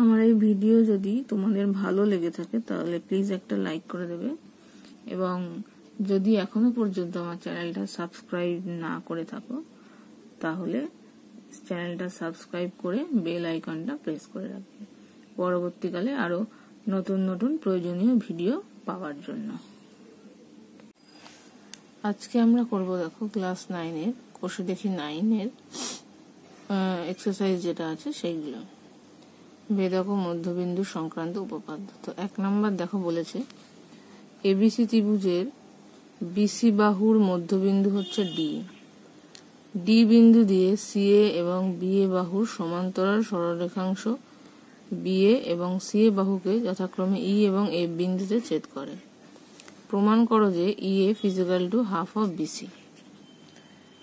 আমার এই ভিডিও যদি তোমাদের ভালো লেগে থাকে, তাহলে প্লিজ একটা লাইক করে দেবে। এবং যদি এখনও পর্যন্ত আমার চ্যানেলটা সাবস্ক্রাইব না করে থাকো, তাহলে চ্যানেলটা সাবস্ক্রাইব করে বেল আইকনটা প্রেস করে রাখবে। পরবর্তীকালে আরও নতুন নতুন প্রয়োজনীয় ভিডিও পাওয়ার জন্য। আজকে আমরা করব দেখো ক্লাস নাইনের কোষে দেখি নাইনের এক্সারসাইজ যেটা আছে সেইগুলো। বেদক ও মধ্যবিন্দু সংক্রান্ত উপপাদ্য। তো এক নম্বর দেখো বলেছে এবিসি ত্রিভুজের বিসি বাহুর মধ্যবিন্দু হচ্ছে ডি ডি বিন্দু দিয়ে সিএ এবং বিএ বাহুর সমান্তরাল সরলরেখাংশ বিএ এবং সিএ বাহুকে যথাক্রমে ই এবং এফ বিন্দুতে ছেদ করে। প্রমাণ করো যে E F is equal to half of BC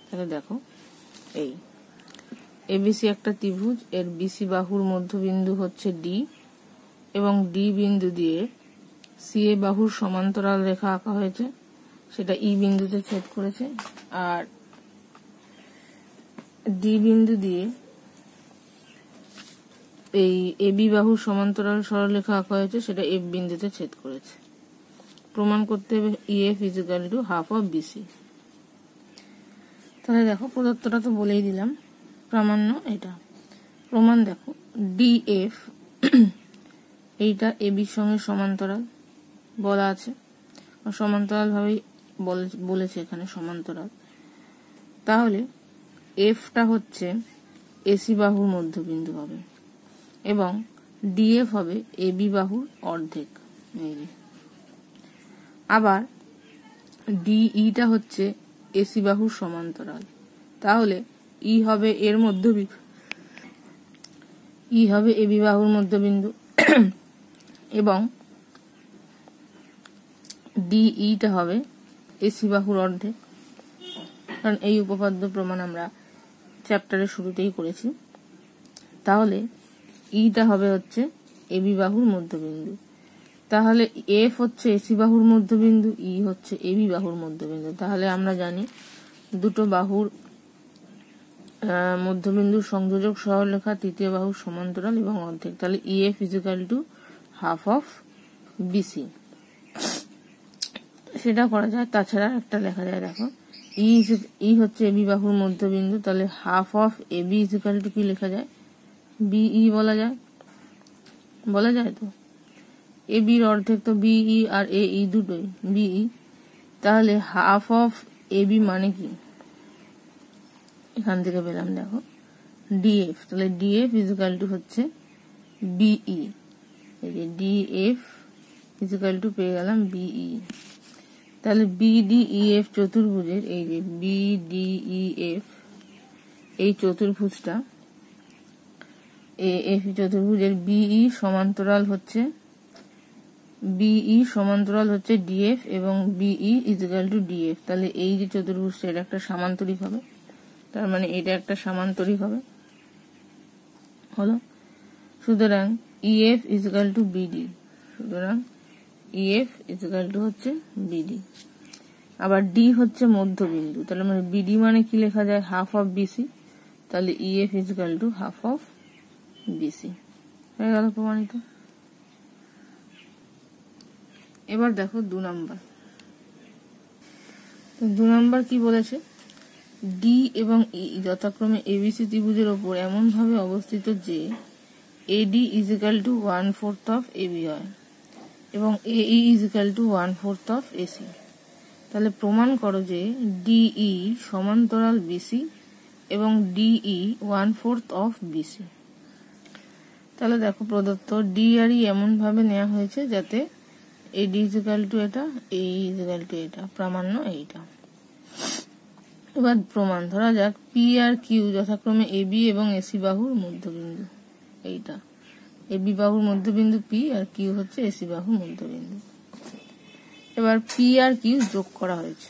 তাহলে দেখো, এই এবিসি একটা ত্রিভুজ, এর বিসি বাহুর মধ্যবিন্দু হচ্ছে ডি এবং ডি বিন্দু দিয়ে সিএ বাহুর সমান্তরাল রেখা আঁকা হয়েছে, সেটা ই বিন্দুতে ছেদ করেছে, আর ডি বিন্দু দিয়ে এই এবি বাহুর সমান্তরাল সরলরেখা আঁকা হয়েছে, সেটা এফ বিন্দুতে ছেদ করেছে। প্রমাণ করতে হবে EF is equal to half of BC তাহলে দেখো, প্রদত্তটা তো বলেই দিলাম। প্রামাণ্য এটা। প্রমাণ দেখো ডিএফ এইটা এবির সঙ্গে সমান্তরাল বলা আছে। সমান্তরাল ভাবেই বলেছে এখানে সমান্তরাল। তাহলে এফটা হচ্ছে এসি বাহুর মধ্যবিন্দু হবে এবং ডিএফ হবে এবি বাহুর অর্ধেক। এই আবার ডিইটা হচ্ছে এসি বাহুর সমান্তরাল। তাহলে ই হবে এর মধ্যবিন্দু। ই হবে এবি বাহুর মধ্যবিন্দু। এবং ডিইটা হবে এসি বাহুর অর্ধেক। কারণ এই উপপাদ্য প্রমাণ আমরা চ্যাপ্টারের শুরুতেই করেছি। তাহলে ইটা হবে হচ্ছে এবি বাহুর মধ্যবিন্দু। তাহলে এফ হচ্ছে এসি বাহুর মধ্যবিন্দু, ই হচ্ছে এবি বাহুর মধ্যবিন্দু। তাহলে আমরা জানি দুটো বাহুর মধ্যবিন্দুর সংযোজক সরলরেখা, তৃতীয় বাহু সমান্তরাল এবং অর্ধেক। তাহলে EF is equal to half of BC সেটা করা যায়। তাছাড়া একটা লেখা যায়, দেখো। ই ই হচ্ছে এবি বাহুর মধ্যবিন্দু। তাহলে half of AB is equal to কি লেখা যায়? বিই বলা যায়। বলা যায় তো? এ বির অর্ধেক তো বিই আর এ ই দুটোই। বিই তাহলে হাফ অফ এ বি মানে কি? এখান থেকে পেলাম, দেখো। ডিএফ তাহলে ডিএফ ইজিক্যাল টু হচ্ছে বিই এই যে ডিএফ ইজিক্যাল টু পেয়ে গেলাম বিই তাহলে বিডিইএফ চতুর্ভুজের, এই যে বিডিইএফ এই চতুর্ভুজটা এফ চতুর্ভুজের বিই সমান্তরাল হচ্ছে বিই সমান্তরাল হচ্ছে ডিএফ এবং বিই ইজিক্যাল টু ডিএফ তাহলে এই যে চতুর্ভুজটা, এটা একটা সামান্তরিক হবে। তার মানে এটা একটা সামান্তরিক হবে। হলো, সুতরাং EF is equal to BD সুতরাং ইএফ ইজিক্যাল টু হচ্ছে বিডি আবার ডি হচ্ছে মধ্যবিন্দু। তাহলে মানে বিডি মানে কি লেখা যায়? হাফ অফ বিসি তাহলে EF is equal to half of BC হয়ে গেল প্রমাণিত। এবার দেখো দু নাম্বার। দু নাম্বার কি বলেছে? ডি এবং ই যথাক্রমে এবিসি ত্রিভুজের ওপর এমন ভাবে অবস্থিত যে AD is equal to one fourth of AB হয় এবং A is equal to one fourth of AC তাহলে প্রমাণ করো যে ডিই সমান্তরাল বিসি এবং DE one fourth of BC তাহলে দেখো প্রদত্ত ডি আর ই এমন ভাবে নেওয়া হয়েছে যাতে এই ডি ইজিক্যাল টু এটা এই ইজিক্যাল টু এটা, প্রামাণ্য এইটা। এবার প্রমাণ, ধরা যাক পি আর কিউ যথাক্রমে এবি এবং এসি বাহুর মধ্যবিন্দু। এইটা। এবি বাহুর মধ্যবিন্দু পি আর কিউ হচ্ছে এসি বাহুর মধ্যবিন্দু। এবার পি আর কিউ যোগ করা হয়েছে।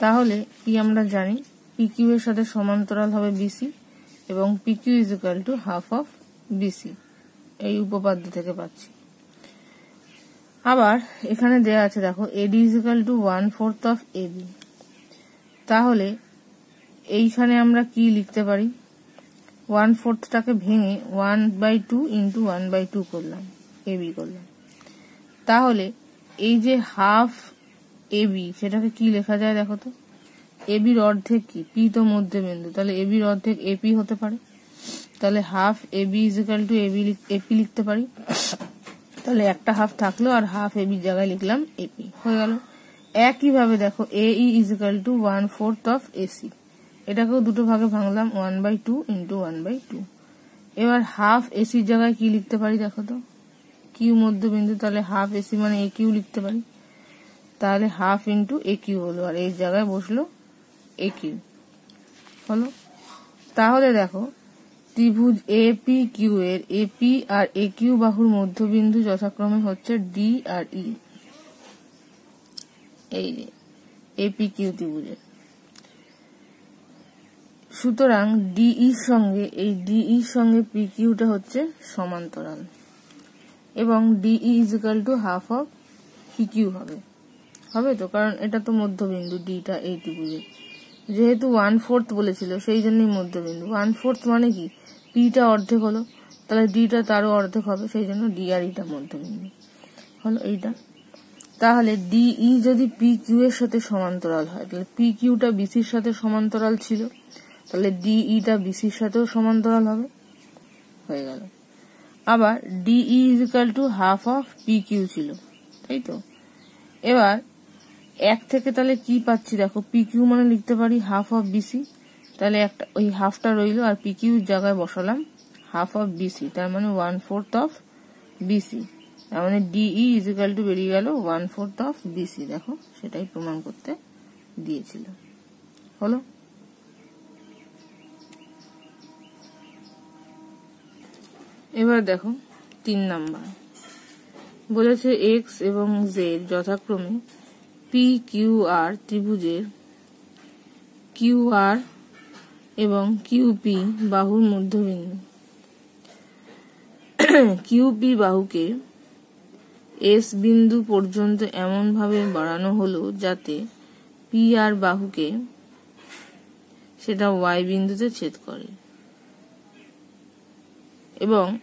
তাহলে পি আমরা জানি পি কিউ এর সাথে সমান্তরাল হবে বিসি এবং P Q is equal to half of BC এই উপপাদ্য থেকে পাচ্ছি। আবার এখানে দেয়া আছে, দেখো AD is equal to one fourth of AB তাহলে এইখানে আমরা কি লিখতে পারি? ওয়ান ফোর্থটাকে ভেঙে one by two into one by two করলাম। এবি করলাম তাহলে এই যে হাফ এবি সেটাকে কি লেখা যায় দেখো তো? এবির অর্ধেক কি? পি তো মধ্যবিন্দু, তাহলে এবির অর্ধেক এপি হতে পারে। তাহলে half a AB is equal to AB AP লিখতে পারি। তাহলে একটা হাফ থাকল আর হাফ এবির জায়গায় লিখলাম এপি হয়ে গেল। একইভাবে দেখো A E is equal to one fourth of AC এটাকেও দুটো ভাগে ভাঙলাম one by two into one by two এবার হাফ এসির জায়গায় কি লিখতে পারি দেখো তো? কিউ মধ্যবিন্দু, তাহলে হাফ এসি মানে এ কিউ লিখতে পারি। তাহলে হাফ ইন্টু এ কিউ হলো, আর এই জায়গায় বসল এ কিউ হলো? তাহলে দেখো, ত্রিভুজ এ পি কিউ এর A P R A Q বাহুর মধ্যবিন্দু যথাক্রমে হচ্ছে ডি আর ই এই এপি কিউ ত্রিভুজের। সুতরাং ডিইর সঙ্গে, এই ডিইর সঙ্গে পি কিউটা হচ্ছে সমান্তরাল। এবং DE is equal to half of P Q হবে। হবে তো? কারণ এটা তো মধ্যবিন্দু ডিটা এই ত্রিভুজের যেহেতু ওয়ান ফোর্থ বলেছিল, সেই জন্যই মধ্যবিন্দু। ওয়ান ফোর্থ মানে কি? পিটা অর্ধেক হলো, তাহলে ডিটা তারও অর্ধেক হবে, সেই জন্য ডি আর ইটা মধ্যবিন্দু। হলো এইটা। তাহলে ডিই যদি পি কিউ এর সাথে সমান্তরাল হয়, তাহলে পি কিউটা বিসির সাথে সমান্তরাল ছিল, তাহলে ডিইটা বিসির সাথেও সমান্তরাল হবে, হয়ে গেল। আবার DE is equal to half of P Q ছিল, তাই তো? এবার এক থেকে তাহলে কি পাচ্ছি দেখো পি কিউ মানে লিখতে পারি হাফ অফ বিসি তাহলে একটা ওই হাফটা রইল, আর পি কিউ জায়গায় বসালাম হাফ অফ বিসি তার মানে ওয়ান ফোর্থ অফ বিসি তার মানে ডিই ইজিক্যাল টু বেরিয়ে গেল ওয়ান ফোর্থ অফ বিসি দেখো, সেটাই প্রমাণ করতে দিয়েছিল। হলো? এবার দেখো, তিন নাম্বার। বলেছে এক্স এবং জেড যথাক্রমে পি কিউ আর ত্রিভুজের কিউ আর এবং কিউপি বাহুর মধ্যবিন্দু। কিউপি বাহুকে এস বিন্দু পর্যন্ত এমনভাবে বাড়ানো হলো যাতে পি আর বাহুকে সেটা ওয়াই বিন্দুতে ছেদ করে। এবং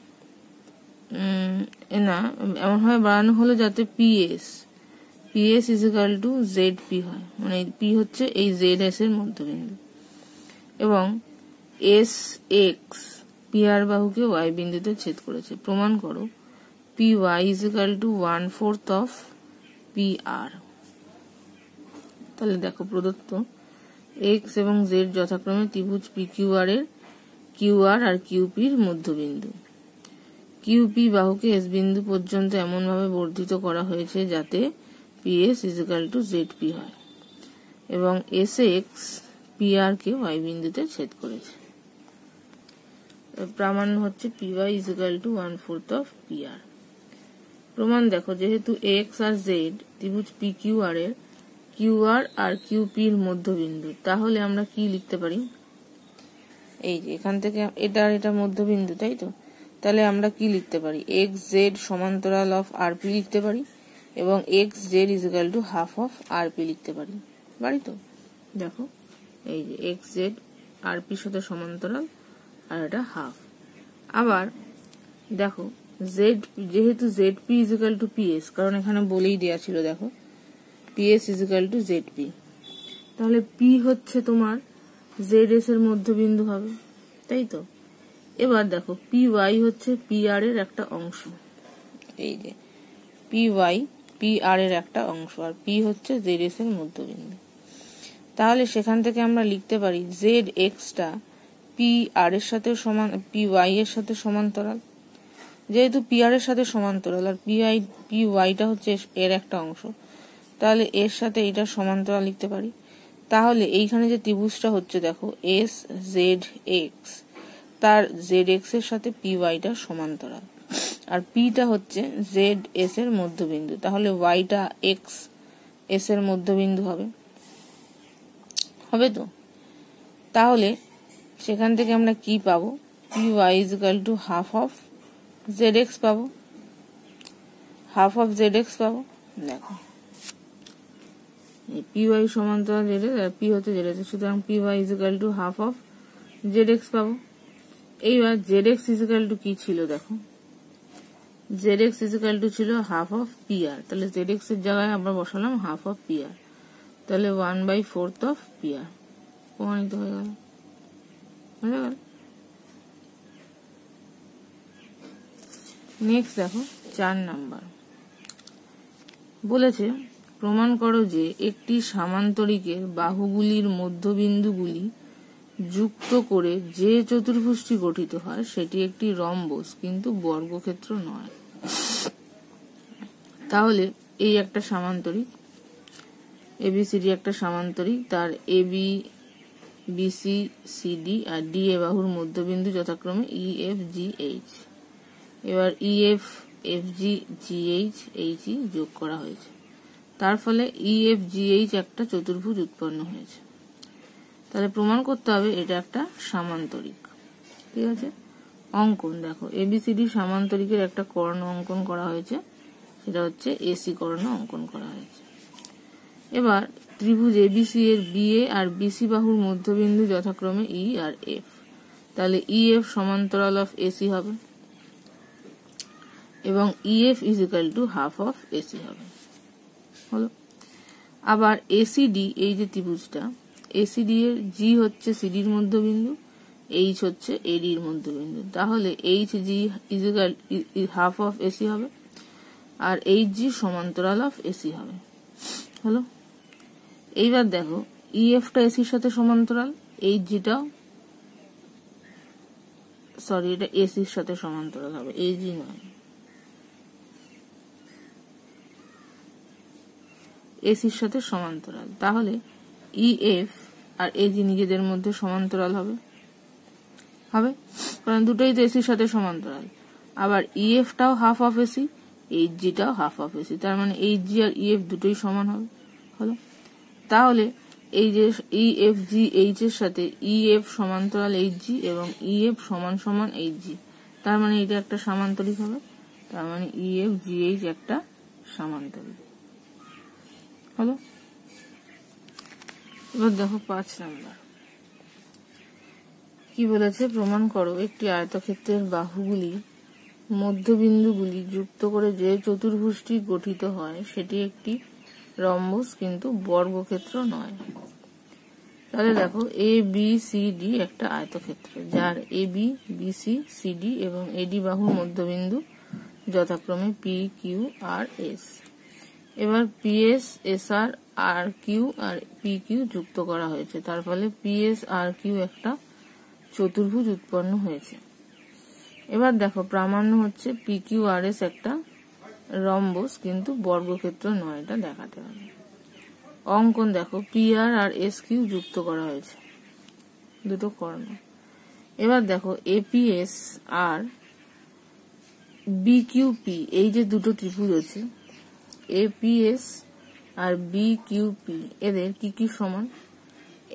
না, এমনভাবে বাড়ানো হলো যাতে P S PS PS is equal to Z P হয়। মানে পি হচ্ছে এই জেড এস এর মধ্যবিন্দু। এবং এস এক্স পি আর বাহুকে ওয়াই বিন্দুতে ছেদ করেছে। প্রমাণ করো। P Y is equal to one fourth of P R তাহলে দেখো প্রদত্ত এক্স এবং জেড যথাক্রমে ত্রিভুজ পি কিউ এর কিউ আর আর কিউপির মধ্যবিন্দু। কিউপি বাহুকে এস বিন্দু পর্যন্ত এমনভাবে বর্ধিত করা হয়েছে যাতে PS is equal to Z P হয় এবং এস এক্স কে ওয়াই বিন্দুতে ছেদ করেছে। প্রামাণ্য হচ্ছে P Y is equal to one fourth of প্রমাণ দেখো, যেহেতু এক্স আর জেড ত্রিভুজ পি কিউ আর এর কিউ আর আর কিউ পির মধ্যবিন্দু, তাহলে আমরা কি লিখতে পারি? এই যে, এখান থেকে এটা আর এটা মধ্যবিন্দু, তাই তো? তাহলে আমরা কি লিখতে পারি? এক্স জেড সমান্তরাল অফ আর পি লিখতে পারি, এবং X Z is equal to half of R P লিখতে পারি পারি তো? দেখো, এই যে এক্স জেড আর পির সাথে সমান্তরাল, আর এটা হাফ আবার দেখো জেড যেহেতু Z P is equal to PS কারণ এখানে বলেই দেওয়া ছিল, দেখো। PS is equal to Z P তাহলে পি হচ্ছে তোমার জেড এস এর মধ্যবিন্দু হবে, তাই তো? এবার দেখো পি ওয়াই হচ্ছে পি আর এর একটা অংশ। এই যে পি ওয়াই পি আর এর একটা অংশ, আর পি হচ্ছে জেড এস এর মধ্যবিন্দু। তাহলে সেখান থেকে আমরা লিখতে পারি জেড এক্সটা পি আর এর সাথে সমান পি ওয়াই এর সাথে সমান্তরাল। যেহেতু পি আর এর সাথে সমান্তরাল, আর পি আই পি ওয়াইটা হচ্ছে এর একটা অংশ, তাহলে এর সাথে এইটা সমান্তরাল লিখতে পারি। তাহলে এইখানে যে ত্রিভুজটা হচ্ছে দেখো এস জেড এক্স তার জেড এক্সের সাথে পি ওয়াইটা সমান্তরাল, আর পিটা হচ্ছে জেড এস এর মধ্যবিন্দু, তাহলে ওয়াইটা এক্স এস এর মধ্যবিন্দু হবে। হবে তো? তাহলে সেখান থেকে আমরা কি পাবো? P Y is equal to half of Z X পাবো হাফ অফ জেড এক্স পাবো দেখো। পি ওয়াই সমান্তরাল জেড এক্স পি হচ্ছে জেড এক্স সুতরাং P Y is equal to half of Z X পাবো এইবার Z X is equal to কি ছিল দেখো? Z X is equal to ছিল হাফ অফ পি আর তাহলে জেড এক্সের জায়গায় আমরা বসালাম হাফ অফ পি আর তাহলে one by fourth of P R প্রমাণিত হয়ে গেল? হয়ে গেল? নেক্সট দেখো, চার নাম্বার। বলেছে, প্রমাণ করো যে একটি সামান্তরিকের বাহুগুলির মধ্যবিন্দুগুলি যুক্ত করে যে চতুর্ভুজটি গঠিত হয়, সেটি একটি রম্বস, কিন্তু বর্গক্ষেত্র নয়। তাহলে, এই একটা সামান্তরিক এবিসিডি একটা সামান্তরিক, তার এবি বিসি সিডি আর ডি এ বাহুর মধ্যবিন্দু যথাক্রমে ই এফ জি এইচ এবার E F F G G H H E যোগ করা হয়েছে। তার ফলে ইএফ এফ জি এইচ একটা চতুর্ভুজ উৎপন্ন হয়েছে। তাহলে প্রমাণ করতে হবে এটা একটা সামান্তরিক। ঠিক আছে? অঙ্কন, দেখো এবিসিডি সামান্তরিকের একটা কর্ণ অঙ্কন করা হয়েছে। সেটা হচ্ছে এসি কর্ণ অঙ্কন করা হয়েছে। এবার ত্রিভুজ এবিসি এর বিএ আর বিসি বাহুর মধ্যবিন্দু যথাক্রমে ই আর এফ তাহলে ই এফ সমান্তরাল অফ এসি হবে। এবং EF is equal to half of AC হবে। হলো। আবার এসিডি এই যে ত্রিভুজটা এসিডি এর জি হচ্ছে সিডির মধ্যবিন্দু এইচ হচ্ছে এডির মধ্যবিন্দু। তাহলে H G is equal half of AC হবে, আর এইচ জি সমান্তরাল অফ এসি হবে। হলো। এইবার দেখো ইএফটা এসির সাথে সমান্তরাল এইচ জিটাও সরি এটা এসির সাথে সমান্তরাল হবে এই জি নয়। এসির সাথে সমান্তরাল। তাহলে ইএফ আর এজি নিজেদের মধ্যে সমান্তরাল হবে। হবে? কারণ দুটোই তো এসির সাথে সমান্তরাল। আবার ইএফটাও হাফ অফ এসি এইচ জিটাও হাফ অফ এসি তার মানে এইচ জি আর ইএফ দুটোই সমান হবে। হলো? তাহলে এই যে ই এফ জি এইচ এর সাথে ই এফ সমান্তরাল এইচ জি এবং ই এফ সমান সমান এইচ জি তার মানে এটা একটা সামান্তরিক হবে। তার মানে ই এফ জি এইচ একটা সামান্তরিক। হলো? এবার দেখো, পাঁচ নাম্বার কি বলেছে? প্রমাণ করো, একটি আয়তক্ষেত্রের বাহুগুলি মধ্যবিন্দুগুলি যুক্ত করে যে চতুর্ভুজটি গঠিত হয়, সেটি একটি রম্বস কিন্তু বর্গক্ষেত্র নয়। তাহলে দেখো এ বি সি ডি একটা আয়তক্ষেত্র, যার A B B C C D এবং এডি বাহুর মধ্যবিন্দু যথাক্রমে পি কিউ আর এস এবার PS S R R Q আর পি কিউ যুক্ত করা হয়েছে। তার ফলে পিএস আর কিউ একটা চতুর্ভুজ উৎপন্ন হয়েছে। এবার দেখো, প্রামাণ্য হচ্ছে পি কিউ আর এস একটা রম্বস, কিন্তু বর্গক্ষেত্র নয়, এটা দেখাতে হবে। অঙ্কন দেখো পি আর আর এস কিউ যুক্ত করা হয়েছে। দুটো কর্ণ। এবার দেখো এপিএস আর বি কিউ পি এই যে দুটো ত্রিভুজ আছে এপিএস আর বি কিউ পি এদের কি কি সমান?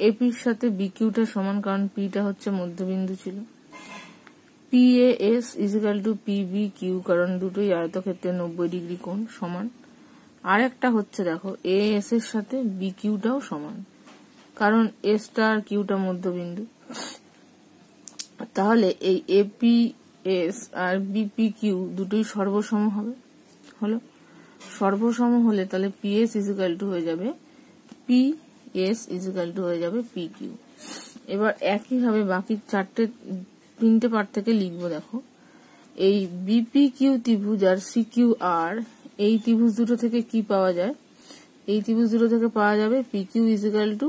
এপির সাথে বি কিউটা সমান কারণ পিটা হচ্ছে মধ্যবিন্দু ছিল। P S is equal to P B Q কারণ দুটোই আয়তক্ষেত্রে নব্বই ডিগ্রি কোণ সমান। আর একটা হচ্ছে দেখো এ এস এর সাথে বি কিউটাও সমান, কারণ এসটা আর কিউটা মধ্যবিন্দু। তাহলে এই এপি এস আর বিপি কিউ দুটোই সর্বসম হবে, হলো? সর্বসম হলে তাহলে পি এস ইজিক্যাল টু হয়ে যাবে পি এস ইজিক্যাল টু হয়ে যাবে পি কিউ এবার একইভাবে বাকি চারটে, তিনটে পার্ট থেকে লিখব দেখো। এই বিপি কিউ ত্রিভুজ আর সি কিউ আর এই ত্রিভুজ দুটো থেকে কি পাওয়া যায়? এই ত্রিভুজ দুটো থেকে পাওয়া যাবে P Q is equal to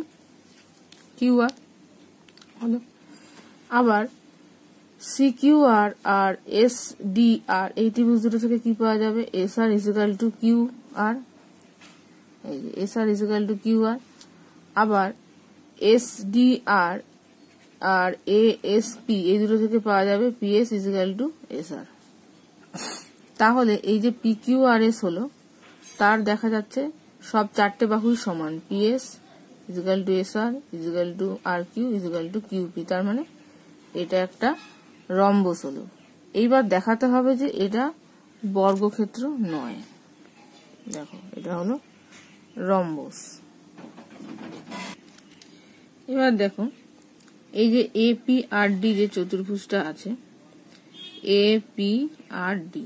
Q R আবার সি কিউ আর আর এস ডি আর এই ত্রিভুজ দুটো থেকে কি পাওয়া যাবে? S R is equal to Q R এই যে S R is equal to Q R আবার S D R R A S P এই দুটো থেকে পাওয়া যাবে P S is equal to S R তাহলে এই যে পি কিউ আর এস হলো, তার দেখা যাচ্ছে সব চারটে বাহুই সমান। P S is equal to S R is equal to R Q is equal to Q P তার মানে এটা একটা রম্বস হলো এইবার দেখাতে হবে যে এটা বর্গক্ষেত্র নয়। দেখো, এটা হলো রম্বস। এবার দেখো, এই যে এ পি আর ডি যে চতুর্ভুজটা আছে এ পি আর ডি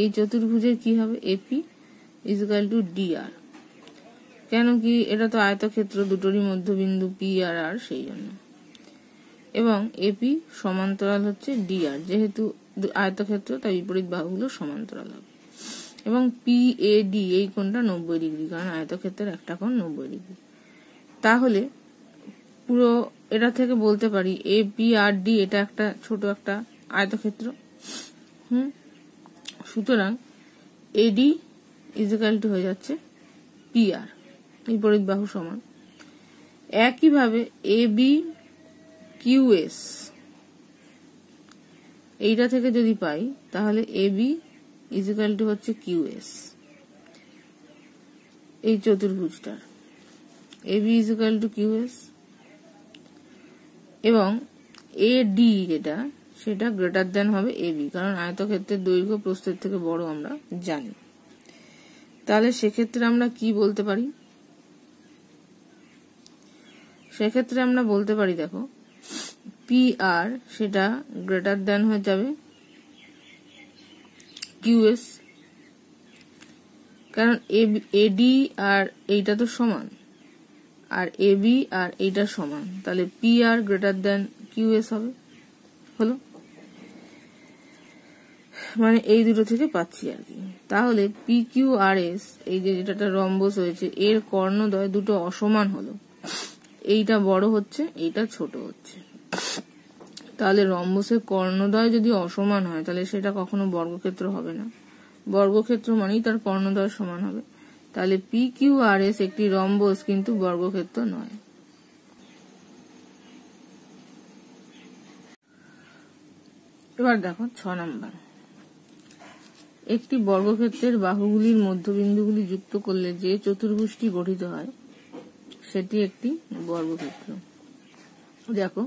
এই চতুর্ভুজের কি হবে? AP is equal to D R কেন কি এটা তো আয়তক্ষেত্র, দুটোরই মধ্যবিন্দু পি আর আর সেই জন্য। এবং এপি সমান্তরাল হচ্ছে ডি আর যেহেতু আয়তক্ষেত্র, তাই বিপরীত বাহুগুলো সমান্তরাল হবে। এবং পি এ ডি এই কোণটা নব্বই ডিগ্রি, কারণ আয়তক্ষেত্রের একটা কোণ নব্বই ডিগ্রি। তাহলে পুরো এটা থেকে বলতে পারি এ পি আর ডি এটা একটা ছোট একটা আয়তক্ষেত্র। হুম? সুতরাং এডি ইজিক্যাল টু হয়ে যাচ্ছে পি আর বিপরীত বাহু সমান। একইভাবে এ বি কিউএস। এইটা থেকে যদি পাই, তাহলে A B is equal to হচ্ছে কিউএস। এই চতুর্ভুজটার। A B is equal to QS. এবং এ ডি যেটা, সেটা গ্রেটার দেন হবে এ বি, কারণ আয়তক্ষেত্রের দৈর্ঘ্য প্রস্থের থেকে বড় আমরা জানি। তাহলে সেক্ষেত্রে আমরা কি বলতে পারি? সেক্ষেত্রে আমরা বলতে পারি, দেখো পি আর সেটা গ্রেটার দেন হয়ে যাবে কিউএস কারণ এডি আর এইটা তো সমান। আর এবি আর এইটা সমান। তাহলে P R greater than QS হবে। হলো? মানে এই দুটো থেকে পাচ্ছি আর কি। তাহলে পি কিউ আর এস এই যে যেটা রম্বস হয়েছে, এর কর্ণদয় দুটো অসমান হলো। এইটা বড় হচ্ছে, এইটা ছোট হচ্ছে। তাহলে রম্বসের কর্ণদয় যদি অসমান হয়, তাহলে সেটা কখনো বর্গক্ষেত্র হবে না। বর্গক্ষেত্র মানেই তার কর্ণদয় সমান হবে। তাহলে পি কিউ আর এস একটি রম্বস কিন্তু বর্গক্ষেত্র নয়। এবার দেখো ছ নাম্বার। একটি বর্গক্ষেত্রের বাহুগুলির মধ্যবিন্দুগুলি যুক্ত করলে যে চতুর্ভুষ্টি গঠিত হয়, সেটি একটি বর্গক্ষেত্র। দেখো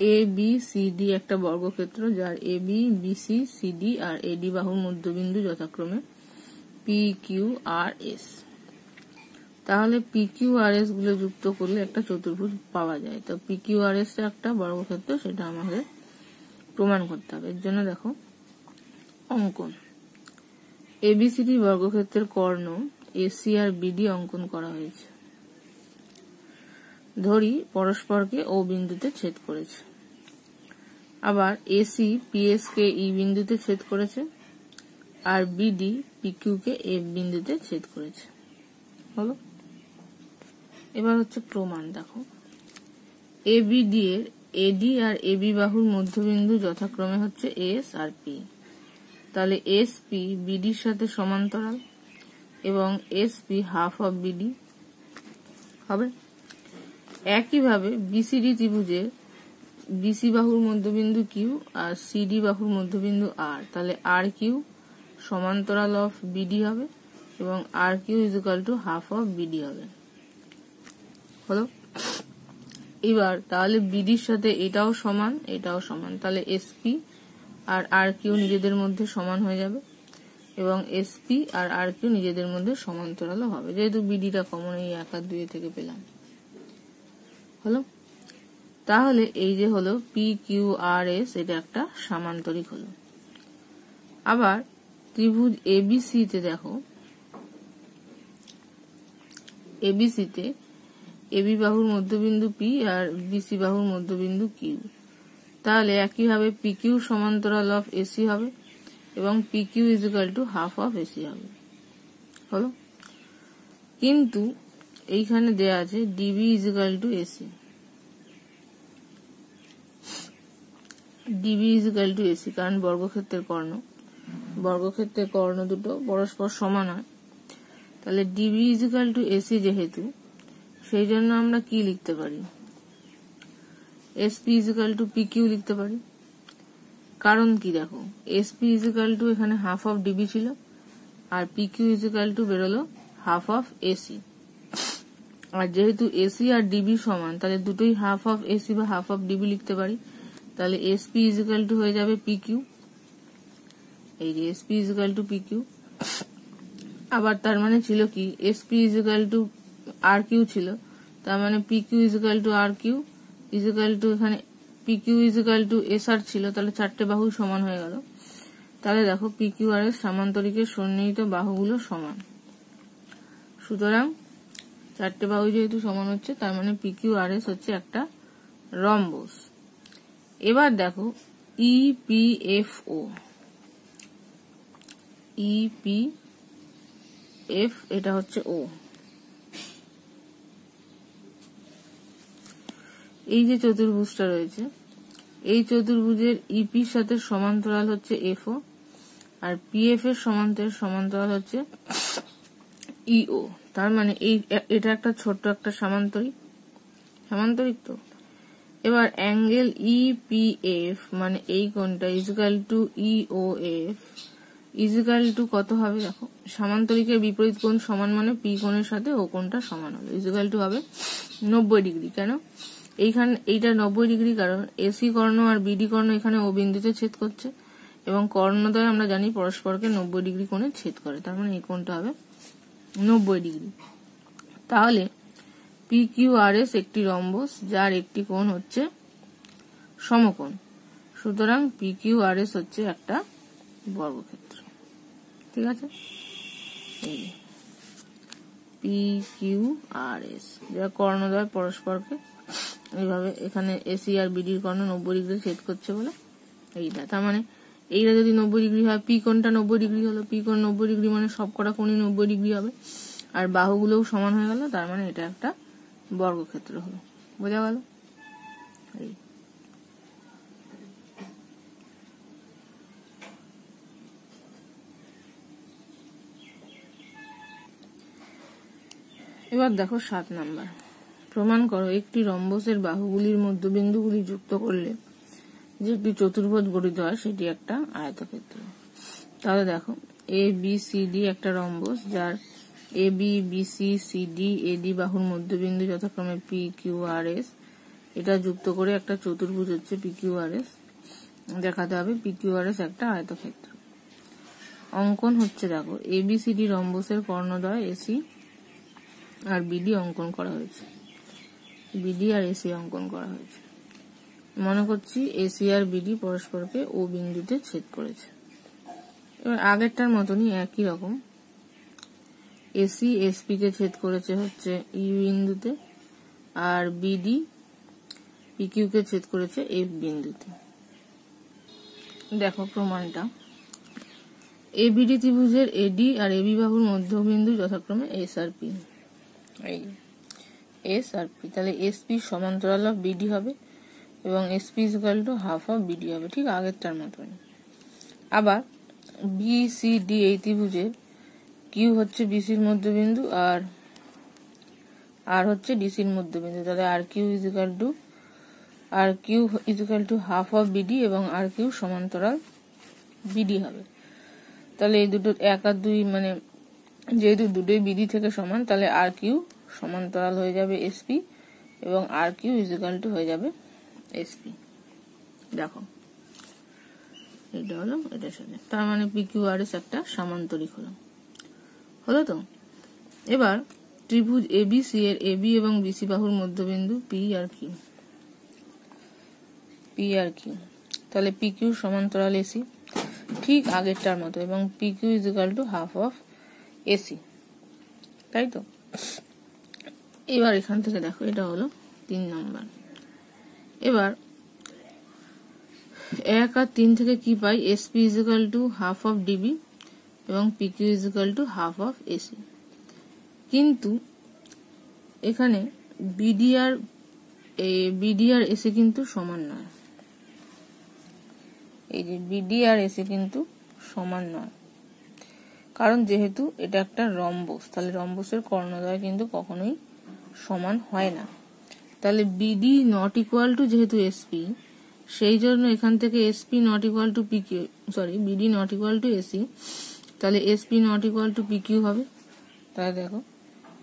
এ বি সি ডি একটা বর্গক্ষেত্র যার এ বি বিসি সিডি আর এডি বাহুর মধ্যবিন্দু যথাক্রমে পি কিউ আর এস তাহলে পি কিউ আর এসগুলো যুক্ত করলে একটা চতুর্ভুজ পাওয়া যায়। তো পি কিউ আর এস একটা বর্গক্ষেত্র, সেটা আমাদের প্রমাণ করতে হবে। এর জন্য দেখো, অঙ্কন। এবিসিডি বর্গক্ষেত্রের কর্ণ এসি আর বিডি অঙ্কন করা হয়েছে। ধরি পরস্পরকে ও বিন্দুতে ছেদ করেছে। আবার এসি পিএস কে ই বিন্দুতে ছেদ করেছে, আর বিডি পিকিউ কে এফ বিন্দুতে ছেদ করেছে। হলো এবার হচ্ছে প্রমাণ, দেখো। এ এবিডি এর এডি আর এবি বাহুর মধ্যবিন্দু যথাক্রমে হচ্ছে এস আর পি তাহলে এস পি বিডির সাথে সমান্তরাল এবং S P half of BD হবে? একইভাবে বিসিডি ত্রিভুজের বিসি বাহুর মধ্যবিন্দু কিউ আর সিডি বাহুর মধ্যবিন্দু আর তাহলে আর কিউ সমান্তরাল অফ বিডি হবে এবং R Q is equal to half of BD হবে। হলো? এবার তাহলে বিডির সাথে এটাও সমান এটাও সমান। তাহলে এসপি আর আর কিউ নিজেদের মধ্যে সমান হয়ে যাবে এবং এসপি আর আর কিউ নিজেদের মধ্যে সমান্তরালও হবে। যেহেতু বিডিটা কমন এই এক আর দুই থেকে পেলাম। হলো? তাহলে এই যে হলো পি কিউ আর এস এটা একটা সামান্তরিক হলো। আবার ত্রিভুজ এবিসি তে দেখো। এবিসিতে এবি বাহুর মধ্যবিন্দু পি আর বিসি বাহুর মধ্যবিন্দু কিউ তাহলে একইভাবে পি কিউ সমান্তরাল অফ এসি হবে এবং P Q is equal to half of AC হবে। হলো? কিন্তু এইখানে দেয়া আছে DB is equal to AC DB is equal to AC কারণ বর্গক্ষেত্রের কর্ণ। বর্গক্ষেত্রের কর্ণ দুটো পরস্পর সমান হয়। তাহলে DB is equal to AC যেহেতু, সেই জন্য আমরা কি লিখতে পারি? SP is equal to P Q লিখতে পারি। কারণ কি দেখো এসপি ইজিক্যাল টু এখানে হাফ অফ ডিবি ছিল, আর P Q is equal to বেরোলো হাফ অফ এসি আর যেহেতু এসি আর ডিবি সমান, তাহলে দুটোই হাফ অফ এসি বা হাফ অফ ডিবি লিখতে পারি। তাহলে এসপি ইজিক্যাল টু হয়ে যাবে পি কিউ এই যে SP equal to P Q আবার তার মানে ছিল কি? SP equal to R Q ছিল। তার মানে P Q equal to R Q equal to এখানে P Q equal to S R ছিল, তাহলে চারটে বাহু সমান হয়ে গেল। তাহলে দেখো পি কিউ আর এস সামান্তরিকের সন্নিহিত বাহুগুলো সমান। সুতরাং চারটে বাহু যেহেতু সমান হচ্ছে, তার মানে পি কিউ আর এস হচ্ছে একটা রম্বস। এবার দেখো ইপিএফও ইপি এফ এটা হচ্ছে ও এই যে চতুর্ভুজটা রয়েছে, এই চতুর্ভুজের ইপির সাথে সমান্তরাল হচ্ছে এফও আর পিএফ এর সমান্তর সমান্তরাল হচ্ছে ইও তার মানে এই এটা একটা ছোট্ট একটা সামান্তরিক। সামান্তরিক তো? এবার অ্যাঙ্গেল ইপিএফ মানে এই কোণটা is equal to EO F is equal to কত হবে দেখো? সামান্তরিকের বিপরীত কোণ সমান মানে পি কোণের সাথে ও কোণটা সমান হবে। ইজিক্যাল টু হবে নব্বই ডিগ্রি, কেন? এইখানে এইটা নব্বই ডিগ্রি, কারণ এসি কর্ণ আর বিডি কর্ণ এখানে ও বিন্দুতে ছেদ করছে এবং কর্ণদ্বয় আমরা জানি পরস্পরকে নব্বই ডিগ্রি কোণে ছেদ করে, তার মানে এই কোণটা হবে নব্বই ডিগ্রি। তাহলে কিউ একটি রম্বস, যার একটি কোণ হচ্ছে সমকোণ। সুতরাং এস হচ্ছে একটা বর্গক্ষেত্র। ঠিক আছে? এই পি কিউ আর এস যা কর্ণদ্বয় পরস্পরকে এইভাবে এখানে এসি আর বিডির কর্ণ নব্বই ডিগ্রি ছেদ করছে বলে এইটা। তার মানে এইটা যদি নব্বই ডিগ্রি হয় পি কোণটা নব্বই ডিগ্রি হলো। পি কোণ নব্বই ডিগ্রি মানে সব কটা কোণই নব্বই ডিগ্রি হবে। আর বাহুগুলোও সমান হয়ে গেল, তার মানে এটা একটা বর্গক্ষেত্র হলো। বোঝা গেল? এই। এবার দেখো সাত নাম্বার। প্রমাণ করো, একটি রম্বসের বাহুগুলির মধ্যবিন্দুগুলি যুক্ত করলে যে একটি চতুর্ভুজ গঠিত হয়, সেটি একটা আয়তক্ষেত্র। তাহলে দেখো এ বি সি ডি একটা রম্বস, যার A B B C C D AD বাহুর মধ্যবিন্দু যথাক্রমে পি কিউ আর এস এটা যুক্ত করে একটা চতুর্ভুজ হচ্ছে পি কিউ আর এস দেখাতে হবে পি কিউ আর এস একটা আয়তক্ষেত্র। অঙ্কন হচ্ছে দেখো এ বি সি ডি রম্বসের কর্ণদ্বয় এসি আর বিডি অঙ্কন করা হয়েছে। বিডি আর এসি অঙ্কন করা হয়েছে। মনে করছি এসি আর বিডি পরস্পরকে ও বিন্দুতে ছেদ করেছে। এবার আগেরটার মতনই একই রকম। এসি, এসপি কে ছেদ করেছে হচ্ছে ই বিন্দুতে আর বিডি, পিকিউ কে ছেদ করেছে এফ বিন্দুতে। দেখো প্রমাণটা। এবিডি ত্রিভুজের এডি আর এবি বাহুর মধ্যবিন্দু যথাক্রমে এস আর পি। এই এস আর পি। তাহলে এসপি সমান্তরাল অফ বিডি হবে এবং SP is equal to half of BD হবে, ঠিক আগেরটার মতনই। আবার বি সি ডি এই ত্রিভুজের কিউ হচ্ছে বিসির মধ্যবিন্দু আর আর হচ্ছে ডিসির মধ্যবিন্দু। তাহলে R Q is equal to R Q is equal to half of BD এবং আর কিউ সমান্তরাল বিডি হবে। তাহলে এই দুটো এক আর দুই মানে যেহেতু দুটোই বিডি থেকে সমান, তাহলে আর কিউ সমান্তরাল হয়ে যাবে এসপি এবং আর কিউ ইজিক্যাল টু হয়ে যাবে এসপি দেখো, এটা হলো এটার সাথে। তার মানে পি কিউ আর এস একটা সামান্তরিক হলো। হলো তো। এবার ত্রিভুজ এবিসি এর এবি এবং বিসি বাহুর মধ্যবিন্দু পি আর কিউ পি আর কিউ তাহলে পি কিউ সমান্তরাল এসি ঠিক আগেরটার মতো এবং P Q is equal to half of AC তাই তো? এবার এখান থেকে দেখো, এটা হলো তিন নম্বর। এবার এক আর তিন থেকে কি পাই? SP is equal to half of DB এবং PQ is equal to half of AC কিন্তু এখানে বিডি আর বিডি আর এসি কিন্তু সমান নয়। এই যে বিডি আর এসি কিন্তু সমান নয়। কারণ যেহেতু এটা একটা রম্বস, তাহলে রম্বসের কর্ণদ্বয় কিন্তু কখনোই সমান হয় না। তাহলে বিডি নট ইকুয়াল টু যেহেতু এসপি সেই জন্য এখান থেকে SP not equal to PQ sorry BD not equal to AC তাহলে SP not equal to PQ হবে। তাহলে দেখো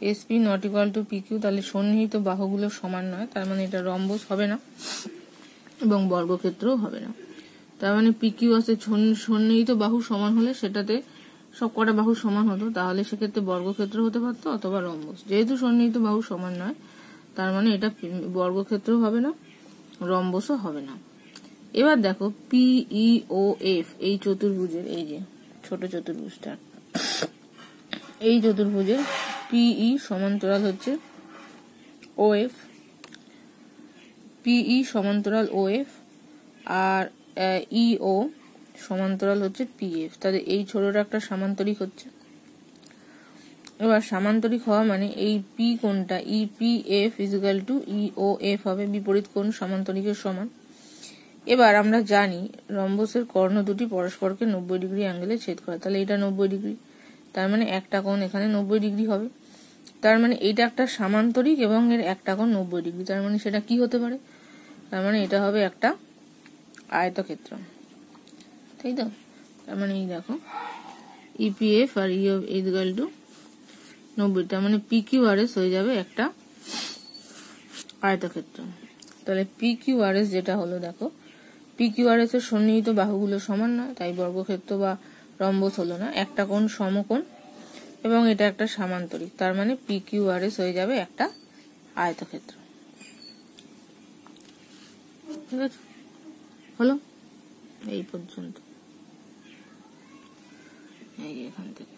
SP not equal to PQ তাহলে সন্নিহিত বাহুগুলো সমান নয়, তার মানে এটা রম্বস হবে না এবং বর্গক্ষেত্রও হবে না। তার মানে পিকিউ আছে সন্নিহিত বাহু সমান হলে সেটাতে সব কটা বাহু সমান হতো, তাহলে সেক্ষেত্রে বর্গক্ষেত্র হতে পারতো অথবা রম্বস। যেহেতু সন্নিহিত বাহু সমান নয়, তার মানে এটা বর্গক্ষেত্র হবে না, রম্বসও হবে না। এবার দেখো পিই ও এফ এই চতুর্ভুজের, এই যে। ছোট চতুর্ভুজটা। এই চতুর্ভুজের পিই সমান্তরাল হচ্ছে ও এফ পিই সমান্তরাল ও এফ আর ইও সমান্তরাল হচ্ছে পিএফ তাহলে এই ছোটটা একটা সামান্তরিক হচ্ছে। এবার সামান্তরিক হওয়া মানে এই পি কোনটা E P F is equal to E O F হবে, বিপরীত কোণ সামান্তরিকের সমান। এবার আমরা জানি রম্বসের কর্ণ দুটি পরস্পরকে নব্বই ডিগ্রি অ্যাঙ্গেলে ছেদ করে। তাহলে এটা নব্বই ডিগ্রি। তার মানে একটা কোণ এখানে নব্বই ডিগ্রি হবে। তার মানে এটা একটা সামান্তরিক এবং এর একটা কোণ নব্বই ডিগ্রি। তার মানে সেটা কি হতে পারে? তার মানে এটা হবে একটা আয়তক্ষেত্র। তাই তো? তার মানে এই দেখো ইপিএফ আর ইউ ইজগাল টু নব্বই। তার মানে পি কিউ আর এস হয়ে যাবে একটা আয়তক্ষেত্র। তাহলে পি কিউ আর এস যেটা হলো, দেখো পি কিউ এর সন্নিহিত বাহুগুলো সমান নয়, তাই বর্গক্ষেত্র বা রম্বস হলো না। একটা কোণ সমকোণ এবং এটা একটা সামান্তরিক, তার মানে পি কিউ হয়ে যাবে একটা আয়তক্ষেত্র। ঠিক আছে? হলো? এই পর্যন্ত। এই এখান থেকে।